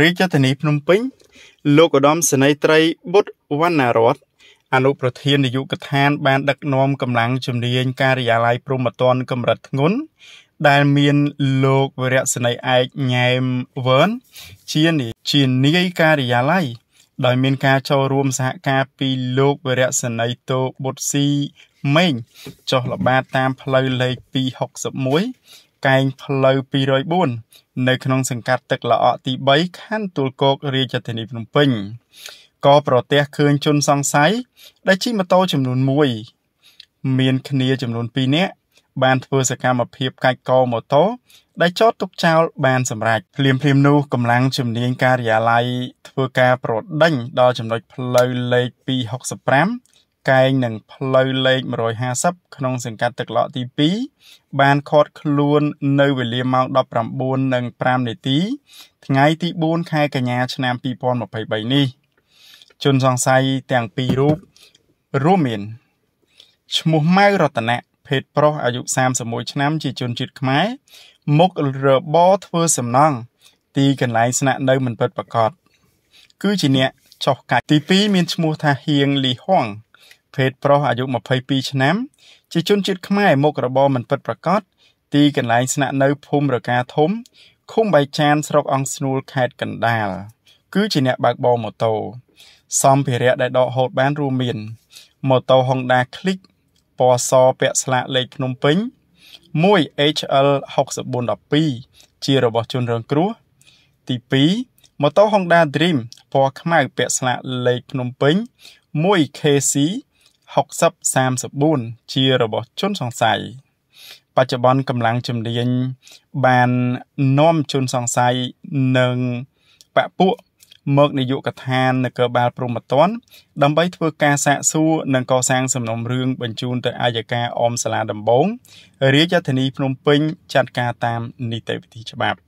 រាជធានីភ្នំពេញ លោកឧត្តមសេនីយ៍ត្រីបុត្រវណ្ណារតអនុប្រធាននាយកដ្ឋាន បានដឹកនាំកម្លាំងជំនាញការិយាល័យព្រំប្រទានកម្រិតធ្ងន់ដែលមានលោកវរៈសេនីយ៍ឯកញ៉ែមវើនជាជានាយការិយាល័យដោយមានការចូលរួមសហការពីលោកវរៈសេនីយ៍តូបុតស៊ី ម៉េងចុះល្បាតតាមផ្លូវលេខ261កែងផ្លូវ204នៅក្នុងសង្កាត់ទឹកល្អក់ទី3ខណ្ឌទួលគោករាជធានីភ្នំពេញក៏ប្រទះឃើញជនសង្ស័យដែលជិះម៉ូតូចំនួន1មានគ្នាចំនួន2នាក់បានធ្វើសកម្មភាពកាច់កោម៉ូតូដែលចតទុកចោលបានសម្រេចភ្លាមភ្លាមនោះកម្លាំងជំនាញការិយាល័យធ្វើការប្រដេញដល់ចំណុចផ្លូវលេខ265 កែងនឹងផ្លូវលេខ150ក្នុងសង្កាត់ទឹកឡក់ទី2បានខត់ខ្លួននៅវេលាម៉ោង19:05នាទីថ្ងៃទី4ខែកញ្ញាឆ្នាំ2023នេះជនសង្ស័យទាំងពីររូបរួមមានឈ្មោះម៉ៅរតនៈភេទប្រុសអាយុ31ឆ្នាំជាជនជាតិខ្មែរមុខរបរធ្វើសំណង់ទីកន្លែងស្នាក់នៅមិនពិតប្រាកដគឺជាអ្នកចោះកាច់ទី2មានឈ្មោះថាហៀងលីហង ភេទប្រុសអាយុ22ឆ្នាំជាជនជាតិខ្មែរមុខរបរមិនពិតប្រាកដទីកន្លែងស្នាក់នៅភូមិរកាធំឃុំបៃចានស្រុកអង្គស្នួលខេត្តកណ្ដាលគឺជាអ្នកបើកបរម៉ូតូសម្ភារៈដែលដកហូតបានរួមមានម៉ូតូ Honda Click ពណ៌សពាក់ស្លាកលេខភ្នំពេញ 1 HL 6412ជារបស់ជនរងគ្រោះទី2ម៉ូតូ Honda Dream ពណ៌ខ្មៅពាក់ស្លាកលេខភ្នំពេញ 1 KC 6034ជារបស់ជនសង្ស័យបច្ចុប្បន្នកម្លាំងជំនាញបាននាំជនសង្ស័យនិងបពួកមកនាយកដ្ឋាននគរបាលព្រំប្រទានដើម្បីធ្វើការសាកសួរនិងកសាងសំណុំរឿងបញ្ជូនទៅអាយកាអមសាលាដំបងរាជធានីភ្នំពេញចាត់ការតាមនីតិវិធីច្បាប់